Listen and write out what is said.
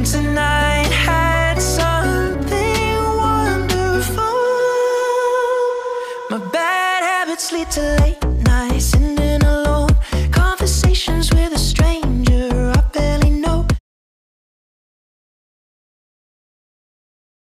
And tonight had something wonderful. My bad habits lead to late nights